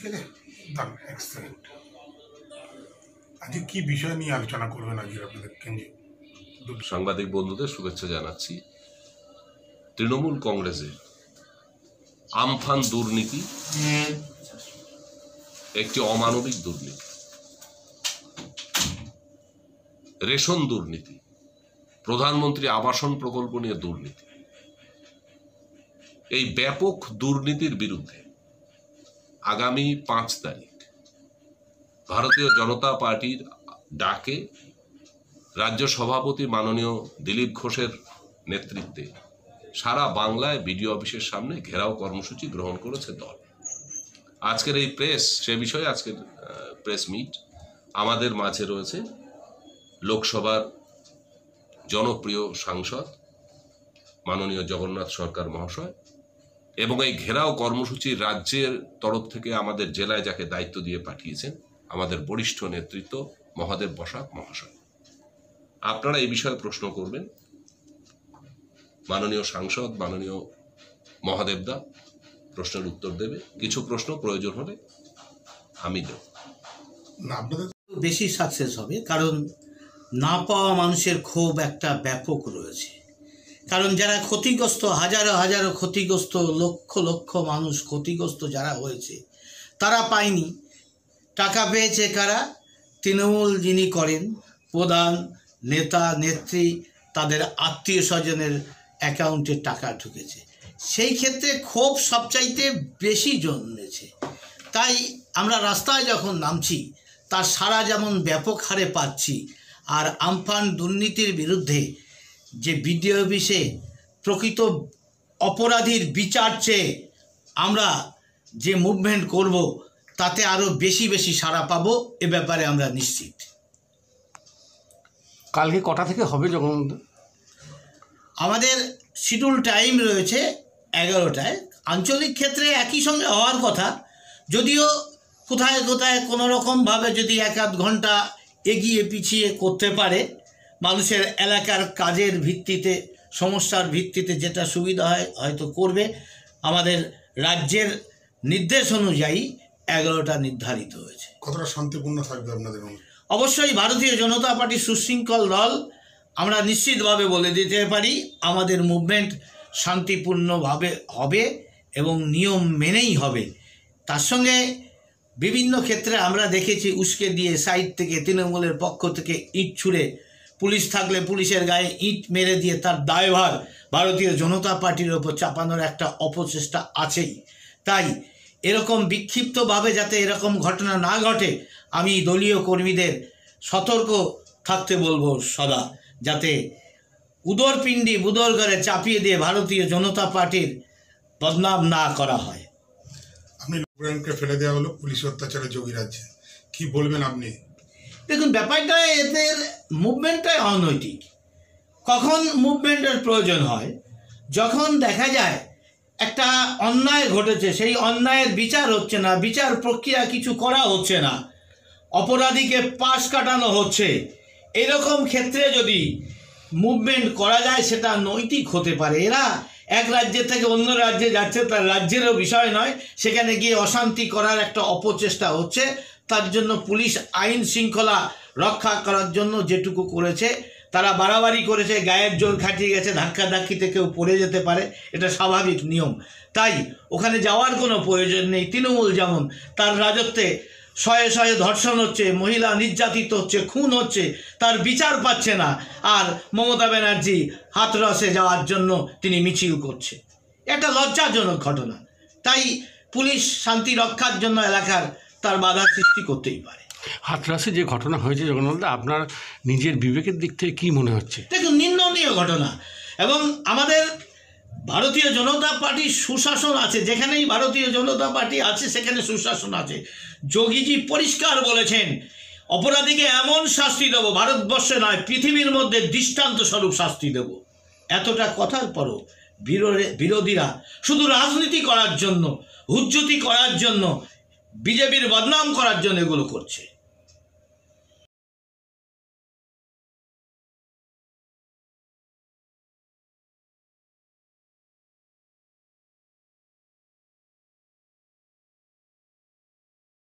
ঠিক আছে দাম এক্সেলেন্ট আজকে কি বিষয় নিয়ে আলোচনা করবেন আজকে আপনাদের কেন্দ্রে সাংবাদিক বন্ধুদের শুভেচ্ছা জানাচ্ছি। তৃণমূল কংগ্রেসের আমফান দুর্নীতি একটি অমানবিক দুর্নীতি। রেশন দুর্নীতি, প্রধানমন্ত্রী আবাসন প্রকল্প নিয়ে দুর্নীতি। এই ব্যাপক দুর্নীতির বিরুদ্ধে আগামী পাঁচ তারিখ ভারতীয় জনতা পার্টির ডাকে রাজ্য সভাপতি মাননীয় দিলীপ ঘোষের নেতৃত্বে সারা বাংলায় বিডিও অফিসের সামনে ঘেরাও কর্মসূচি গ্রহণ করেছে দল। আজকের এই প্রেস, সে বিষয়ে আজকের প্রেস মিট আমাদের মাঝে রয়েছে লোকসভার জনপ্রিয় সাংসদ মাননীয় জগন্নাথ সরকার মহাশয় এবং এই ঘেরাও কর্মসূচি রাজ্যের তরফ থেকে আমাদের জেলায় যাকে দায়িত্ব দিয়ে পাঠিয়েছেন আমাদের বরিষ্ঠ নেতৃত্ব মহাদেব বসাক মহাশয়। আপনারা এই বিষয়ে প্রশ্ন করবেন। মাননীয় সাংসদ মাননীয় মহাদেবদা প্রশ্নের উত্তর দেবে। কিছু প্রশ্ন প্রয়োজন হলে আমি দেব। না আপনাদের বেশি সাকসেস হবে কারণ না পাওয়া মানুষের ক্ষোভ একটা ব্যাপক রয়েছে। কারণ যারা ক্ষতিগ্রস্ত, হাজারো হাজারো ক্ষতিগ্রস্ত, লক্ষ লক্ষ মানুষ ক্ষতিগ্রস্ত যারা হয়েছে, তারা পায়নি। টাকা পেয়েছে কারা? তৃণমূল যিনি করেন, প্রধান, নেতা, নেত্রী, তাদের আত্মীয় স্বজনের অ্যাকাউন্টে টাকা ঢুকেছে। সেই ক্ষেত্রে ক্ষোভ সবচাইতে বেশি জন্মেছে। তাই আমরা রাস্তায় যখন নামছি, তার সারা যেমন ব্যাপক হারে পাচ্ছি, আর আমফান দুর্নীতির বিরুদ্ধে যে বিডিও অফিসে প্রকৃত অপরাধীর বিচার চেয়ে আমরা যে মুভমেন্ট করব তাতে আরও বেশি বেশি সাড়া পাবো এ ব্যাপারে আমরা নিশ্চিত। কালকে কটা থেকে হবে যখন আমাদের শিডিউল টাইম রয়েছে এগারোটায়। আঞ্চলিক ক্ষেত্রে একই সঙ্গে হওয়ার কথা। যদিও কোথায় কোথায় কোনো রকমভাবে যদি এক আধ ঘণ্টা এগিয়ে পিছিয়ে করতে পারে মানুষের এলাকার কাজের ভিত্তিতে সমস্যার ভিত্তিতে যেটা সুবিধা হয় হয়তো করবে। আমাদের রাজ্যের নির্দেশ অনুযায়ী এগারোটা নির্ধারিত হয়েছে। কতটা শান্তিপূর্ণ থাকবে আপনাদের অবশ্যই ভারতীয় জনতা পার্টি সুশৃঙ্খল দল আমরা নিশ্চিতভাবে বলে দিতে পারি আমাদের মুভমেন্ট শান্তিপূর্ণভাবে হবে এবং নিয়ম মেনেই হবে। তার সঙ্গে বিভিন্ন ক্ষেত্রে আমরা দেখেছি উস্কে দিয়ে সাইড থেকে তৃণমূলের পক্ষ থেকে ইট ছুঁড়ে পুলিশ থাকলে পুলিশের গায়ে ইট মেরে দিয়ে তার দায়ভার ভারতীয় জনতা পার্টির ওপর চাপানোর একটা অপচেষ্টা আছেই। তাই এরকম বিক্ষিপ্তভাবে যাতে এরকম ঘটনা না ঘটে, আমি দলীয় কর্মীদের সতর্ক থাকতে বলব সদা, যাতে উদরপিণ্ডি বুদর ঘরে চাপিয়ে দিয়ে ভারতীয় জনতা পার্টির বদনাম না করা হয়। লোকরানকে ফেলে দেওয়া হলো, পুলিশ অত্যাচারে যোগী রাজ্যে। কি বলবেন আপনি? দেখুন, ব্যাপারটা এদের মুভমেন্টটাই অনৈতিক। কখন মুভমেন্টের প্রয়োজন হয়? যখন দেখা যায় একটা অন্যায় ঘটেছে, সেই অন্যায়ের বিচার হচ্ছে না, বিচার প্রক্রিয়া কিছু করা হচ্ছে না, অপরাধীকে পাশ কাটানো হচ্ছে, এরকম ক্ষেত্রে যদি মুভমেন্ট করা যায়, সেটা নৈতিক হতে পারে। এরা এক রাজ্যের থেকে অন্য রাজ্যে যাচ্ছে, তার রাজ্যেরও বিষয় নয়, সেখানে গিয়ে অশান্তি করার একটা অপচেষ্টা হচ্ছে। তার জন্য পুলিশ আইন শৃঙ্খলা রক্ষা করার জন্য যেটুকু করেছে, তারা বাড়াবাড়ি করেছে, গায়ের জোর খাটিয়ে গেছে ধাক্কাধাক্কিতে কেউ পড়ে যেতে পারে, এটা স্বাভাবিক নিয়ম। তাই ওখানে যাওয়ার কোনো প্রয়োজন নেই। তৃণমূল যেমন, তার রাজত্বে শয়ে শয়ে ধর্ষণ হচ্ছে, মহিলা নির্যাতিত হচ্ছে, খুন হচ্ছে, তার বিচার পাচ্ছে না। আর মমতা ব্যানার্জি হাতরসে যাওয়ার জন্য তিনি মিছিল করছে। এটা লজ্জাজনক ঘটনা। তাই পুলিশ শান্তি রক্ষার জন্য এলাকার তার বাধা সৃষ্টি করতেই পারে। হাতরাসে যে ঘটনা হয়েছে জগন্নাথ আপনার নিজের বিবেকের দিক থেকে কি মনে হচ্ছে? দেখুন নিন্দনীয় ঘটনা। এবং আমাদের ভারতীয় জনতা পার্টির সুশাসন আছে যেখানেই ভারতীয় জনতা পার্টি আছে সেখানে সুশাসন আছে। যোগীজি পরিষ্কার বলেছেন অপরাধীকে এমন শাস্তি দেবো ভারতবর্ষে নয় পৃথিবীর মধ্যে দৃষ্টান্ত স্বরূপ শাস্তি দেব। এতটা কথার পরও বিরোধী- বিরোধীরা শুধু রাজনীতি করার জন্য হুজ্জুতি করার জন্য বিজেপির বদনাম করার জন্য এগুলো করছে।